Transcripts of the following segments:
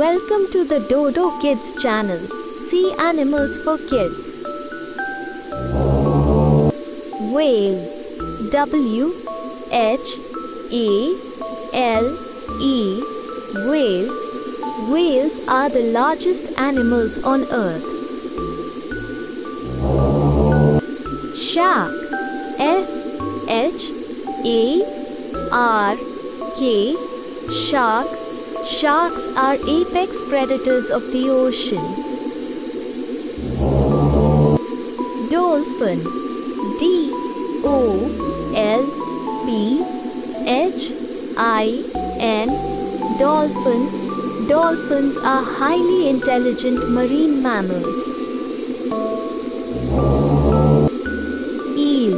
Welcome to the Dodo Kids channel. Sea animals for kids. Whale W H A L E Whale Whales are the largest animals on earth. Shark S H A R K Shark Sharks are apex predators of the ocean. Dolphin. D O L P H I N. Dolphin. Dolphins are highly intelligent marine mammals. Eel.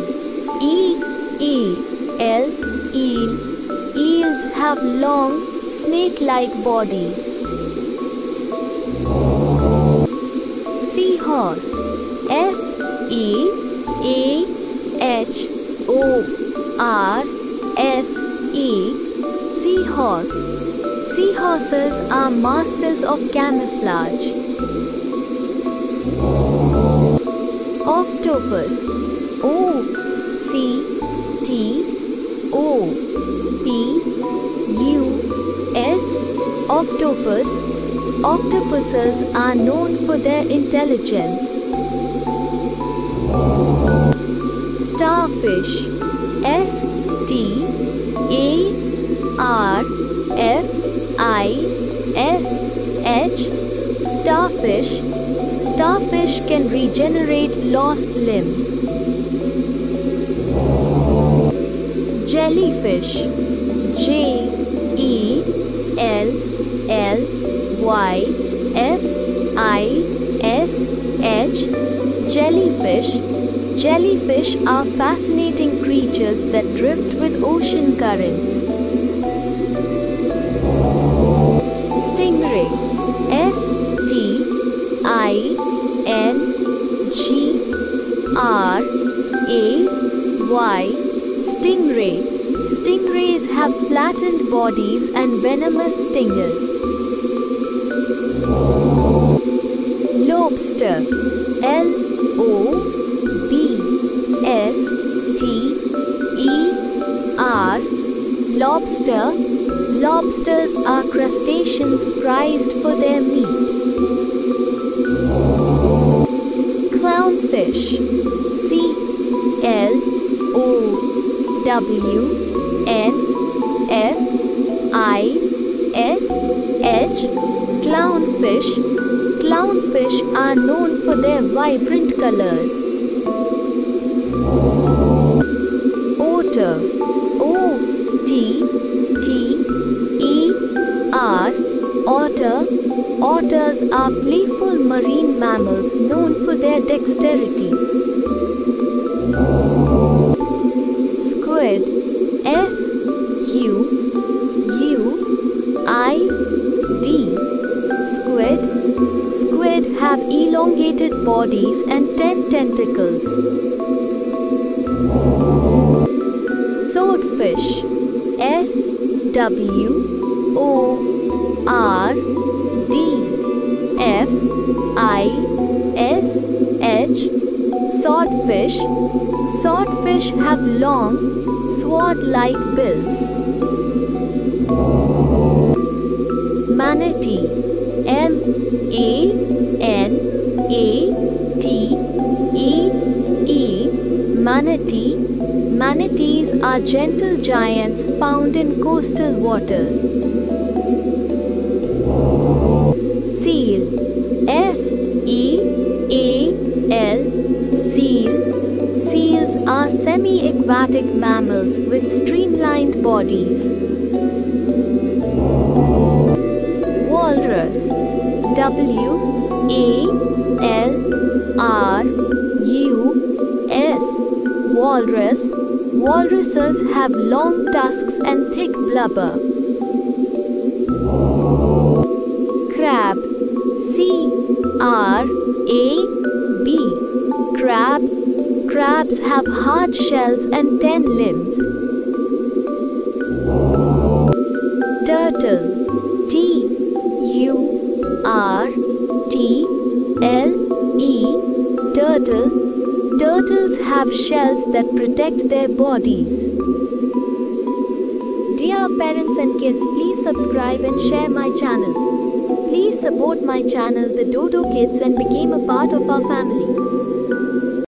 E E L. Eel. Eels have long snake-like bodies. Seahorse S E A H O R S E Seahorse Seahorses are masters of camouflage. Octopus O Octopus. Octopuses are known for their intelligence. Starfish. S T A R F I S H. Starfish. Starfish can regenerate lost limbs. Jellyfish. J E L L Y F I S H Jellyfish. Jellyfish are fascinating creatures that drift with ocean currents. Stingray. S T I N G R A Y. Stingray Stingrays have flattened bodies and venomous stingers. Lobster L O B S T E R Lobster Lobsters are crustaceans prized for their meat. Clownfish C L O W N F I S H Clownfish Clownfish are known for their vibrant colors. Otter O T T E R Otter Otters are playful marine mammals known for their dexterity. Elongated bodies and 10 tentacles. Swordfish. S W O R D. F I S H. Swordfish. Swordfish have long sword-like bills. Manatee. M Manatee Manatees are gentle giants found in coastal waters. Seal S E A L Seal Seals are semi-aquatic mammals with streamlined bodies. Walrus W A L R U S Walrus. Walruses have long tusks and thick blubber. Crab. C R A B. Crab. Crabs have hard shells and ten limbs. Turtle. T U R T L E. Turtle. Turtles have shells that protect their bodies. Dear parents and kids, please subscribe and share my channel. Please support my channel The Dodo Kids and become a part of our family.